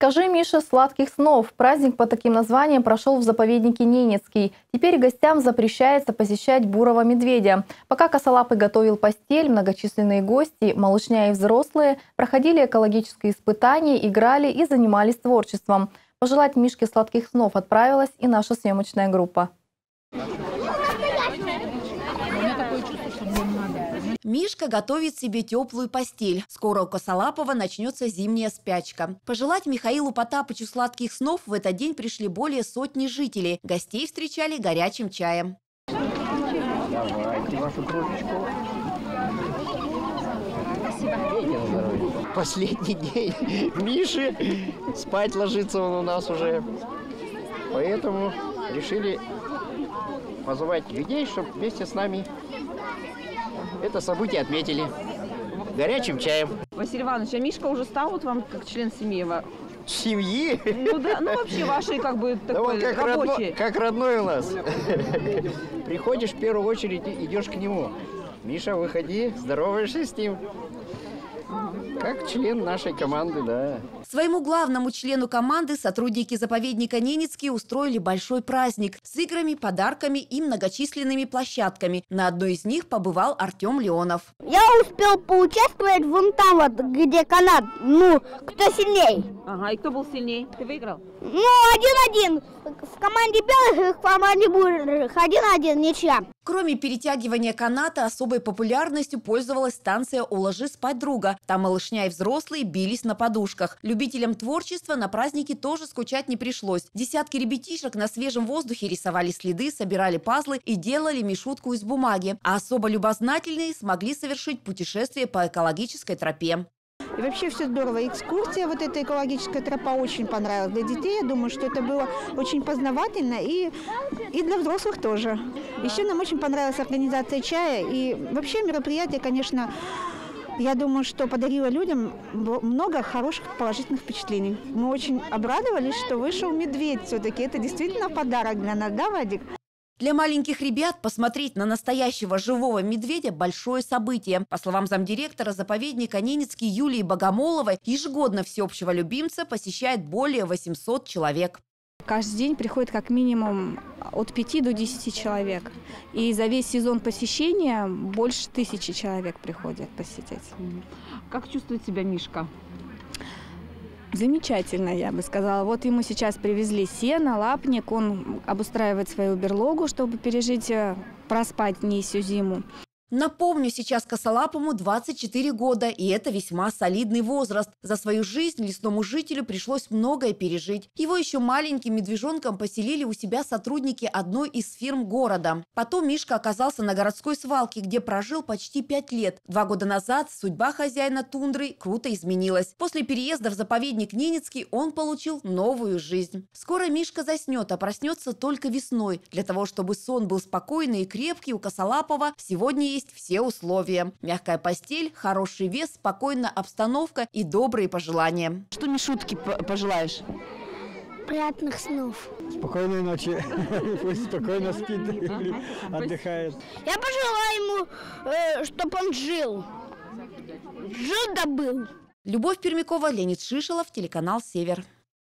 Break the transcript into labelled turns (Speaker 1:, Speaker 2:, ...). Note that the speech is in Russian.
Speaker 1: Скажи, Миша, сладких снов. Праздник под таким названием прошел в заповеднике Ненецкий. Теперь гостям запрещается посещать бурого медведя. Пока косолапый готовил постель, многочисленные гости, малышня и взрослые, проходили экологические испытания, играли и занимались творчеством. Пожелать Мишке сладких снов отправилась и наша съемочная группа.
Speaker 2: Мишка готовит себе теплую постель. Скоро у Косолапова начнется зимняя спячка. Пожелать Михаилу Потапычу сладких снов в этот день пришли более сотни жителей. Гостей встречали горячим чаем.
Speaker 3: Давайте вашу кружечку. Последний день Миши. Спать ложится он у нас уже. Поэтому решили позвать людей, чтобы вместе с нами это событие отметили. Горячим чаем.
Speaker 4: Василий Иванович, а Мишка уже стал вот вам как член семьи?
Speaker 3: Семьи.
Speaker 4: Ну да, ну вообще вашей как бы
Speaker 3: Да
Speaker 4: такой
Speaker 3: он как,
Speaker 4: рабочий.
Speaker 3: родной, как родной у нас. Приходишь, в первую очередь и- идешь к нему. Миша, выходи, здороваешься с ним. Как член нашей команды, да.
Speaker 2: Своему главному члену команды сотрудники заповедника Ненецкий устроили большой праздник с играми, подарками и многочисленными площадками. На одной из них побывал Артем Леонов.
Speaker 5: Я успел поучаствовать вон там вот, где канат. Ну, кто сильней?
Speaker 4: Ага, и кто был сильней? Ты выиграл?
Speaker 5: Ну, один-один. В команде белых и в команде бурых. Один-один, ничья.
Speaker 2: Кроме перетягивания каната, особой популярностью пользовалась станция «Уложи спать друга». Там малышня и взрослые бились на подушках. Любителям творчества на празднике тоже скучать не пришлось. Десятки ребятишек на свежем воздухе рисовали следы, собирали пазлы и делали мишутку из бумаги. А особо любознательные смогли совершить путешествие по экологической тропе.
Speaker 6: И вообще все здорово. Экскурсия, вот эта экологическая тропа очень понравилась. Для детей, я думаю, что это было очень познавательно и, и для взрослых тоже. Еще нам очень понравилась организация чая. И вообще мероприятие, конечно, я думаю, что подарило людям много хороших положительных впечатлений. Мы очень обрадовались, что вышел медведь все-таки. Это действительно подарок для нас, да, Вадик?
Speaker 2: Для маленьких ребят посмотреть на настоящего живого медведя – большое событие. По словам замдиректора заповедника Ненецкий Юлии Богомоловой, ежегодно всеобщего любимца посещает более 800 человек.
Speaker 7: Каждый день приходит как минимум от 5 до 10 человек. И за весь сезон посещения больше тысячи человек приходят посетить.
Speaker 4: Как чувствует себя Мишка?
Speaker 7: Замечательно, я бы сказала. Вот ему сейчас привезли сено, лапник, он обустраивает свою берлогу, чтобы пережить, э, проспать не всю зиму.
Speaker 2: Напомню, сейчас косолапому 24 года, и это весьма солидный возраст. За свою жизнь лесному жителю пришлось многое пережить. Его еще маленьким медвежонком поселили у себя сотрудники одной из фирм города. Потом Мишка оказался на городской свалке, где прожил почти пять лет. Два года назад судьба хозяина тундры круто изменилась. После переезда в заповедник Ненецкий он получил новую жизнь. Скоро Мишка заснет, а проснется только весной. Для того, чтобы сон был спокойный и крепкий, у Косолапова сегодня есть все условия. Мягкая постель, хороший вес, спокойная обстановка и добрые пожелания.
Speaker 4: Что Мишутке пожелаешь?
Speaker 5: Приятных снов.
Speaker 8: Спокойной ночи. Пусть спокойно спит отдыхает.
Speaker 5: Я пожелаю ему, чтобы он жил. Жил да был.
Speaker 2: Любовь Пермякова, Леонид Шишелов, телеканал «Север».